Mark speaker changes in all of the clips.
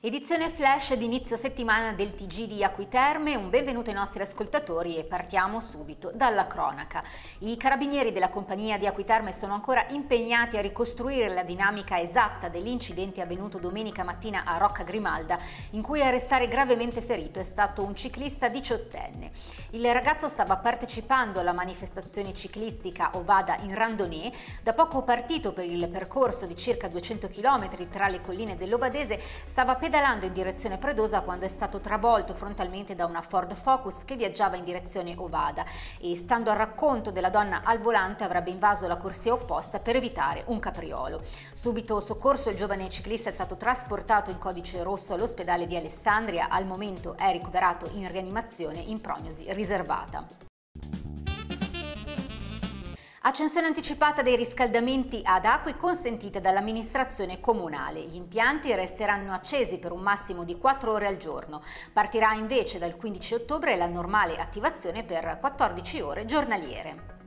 Speaker 1: Edizione flash di inizio settimana del TG di Acquiterme, un benvenuto ai nostri ascoltatori e partiamo subito dalla cronaca. I carabinieri della compagnia di Acquiterme sono ancora impegnati a ricostruire la dinamica esatta dell'incidente avvenuto domenica mattina a Rocca Grimalda, in cui a restare gravemente ferito è stato un ciclista diciottenne. Il ragazzo stava partecipando alla manifestazione ciclistica Ovada in Randonée, da poco partito per il percorso di circa 200 km tra le colline dell'Ovadese, stava pedalando pedalando in direzione Predosa quando è stato travolto frontalmente da una Ford Focus che viaggiava in direzione Ovada e stando al racconto della donna al volante avrebbe invaso la corsia opposta per evitare un capriolo. Subito soccorso il giovane ciclista è stato trasportato in codice rosso all'ospedale di Alessandria, al momento è ricoverato in rianimazione in prognosi riservata. Accensione anticipata dei riscaldamenti ad acque consentite dall'amministrazione comunale. Gli impianti resteranno accesi per un massimo di 4 ore al giorno. Partirà invece dal 15 ottobre la normale attivazione per 14 ore giornaliere.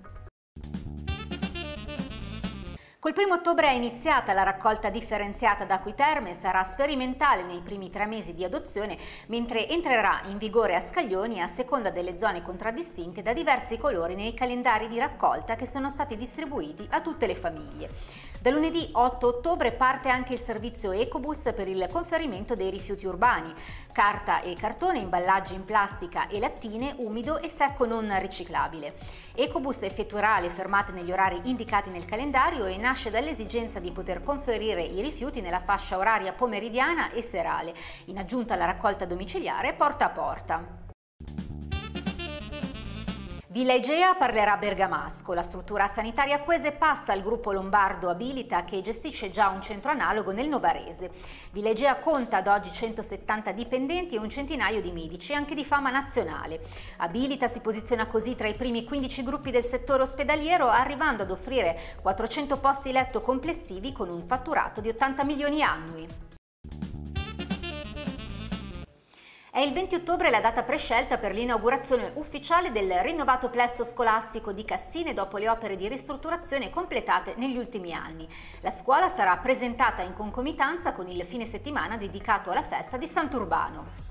Speaker 1: Col 1 ottobre è iniziata la raccolta differenziata da Terme, sarà sperimentale nei primi tre mesi di adozione, mentre entrerà in vigore a scaglioni a seconda delle zone contraddistinte da diversi colori nei calendari di raccolta che sono stati distribuiti a tutte le famiglie. Da lunedì 8 ottobre parte anche il servizio Ecobus per il conferimento dei rifiuti urbani, carta e cartone, imballaggi in plastica e lattine, umido e secco non riciclabile. Ecobus effettuerà le fermate negli orari indicati nel calendario e nasce dall'esigenza di poter conferire i rifiuti nella fascia oraria pomeridiana e serale, in aggiunta alla raccolta domiciliare porta a porta. Villa Egea parlerà bergamasco. La struttura sanitaria acquese passa al gruppo lombardo Abilita che gestisce già un centro analogo nel Novarese. Villa Egea conta ad oggi 170 dipendenti e un centinaio di medici, anche di fama nazionale. Abilita si posiziona così tra i primi 15 gruppi del settore ospedaliero, arrivando ad offrire 400 posti letto complessivi con un fatturato di 80 milioni annui. È il 20 ottobre la data prescelta per l'inaugurazione ufficiale del rinnovato plesso scolastico di Cassine dopo le opere di ristrutturazione completate negli ultimi anni. La scuola sarà presentata in concomitanza con il fine settimana dedicato alla festa di Sant'Urbano.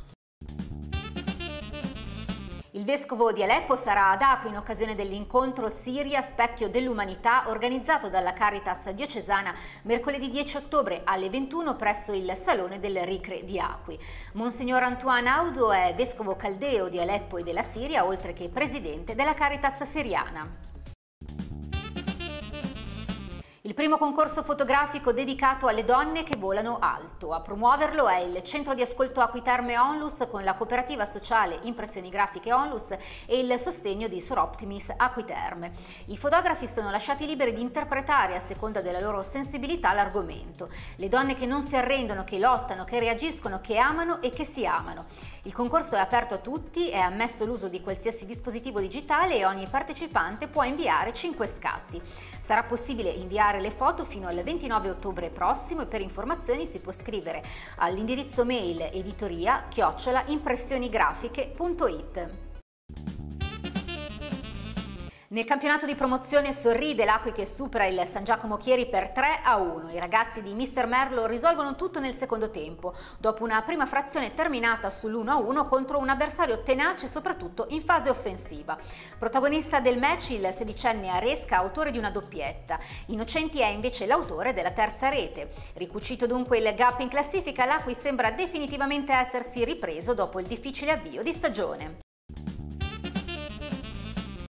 Speaker 1: Il vescovo di Aleppo sarà ad Acqui in occasione dell'incontro Siria Specchio dell'Umanità organizzato dalla Caritas diocesana mercoledì 10 ottobre alle 21 presso il Salone del Ricre di Acqui. Monsignor Antoine Audo è vescovo caldeo di Aleppo e della Siria oltre che presidente della Caritas siriana. Il primo concorso fotografico dedicato alle donne che volano alto. A promuoverlo è il centro di ascolto Acquiterme Onlus con la cooperativa sociale Impressioni Grafiche Onlus e il sostegno di Soroptimis Acquiterme. I fotografi sono lasciati liberi di interpretare a seconda della loro sensibilità l'argomento. Le donne che non si arrendono, che lottano, che reagiscono, che amano e che si amano. Il concorso è aperto a tutti, è ammesso l'uso di qualsiasi dispositivo digitale e ogni partecipante può inviare 5 scatti. Sarà possibile inviare le foto fino al 29 ottobre prossimo e per informazioni si può scrivere all'indirizzo mail editoria chiocciola impressionigrafiche.it. Nel campionato di promozione sorride l'Acqui che supera il San Giacomo Chieri per 3 a 1. I ragazzi di Mister Merlo risolvono tutto nel secondo tempo, dopo una prima frazione terminata sull'1 a 1 contro un avversario tenace soprattutto in fase offensiva. Protagonista del match il sedicenne Aresca, autore di una doppietta. Innocenti è invece l'autore della terza rete. Ricucito dunque il gap in classifica, l'Acqui sembra definitivamente essersi ripreso dopo il difficile avvio di stagione.